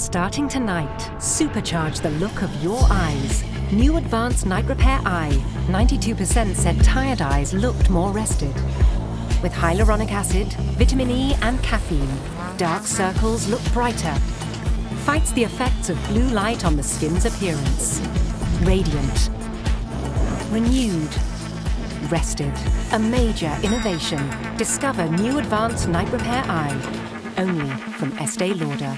Starting tonight, supercharge the look of your eyes. New Advanced Night Repair Eye. 92% said tired eyes looked more rested. With hyaluronic acid, vitamin E, and caffeine, dark circles look brighter. Fights the effects of blue light on the skin's appearance. Radiant. Renewed. Rested. A major innovation. Discover new Advanced Night Repair Eye. Only from Estée Lauder.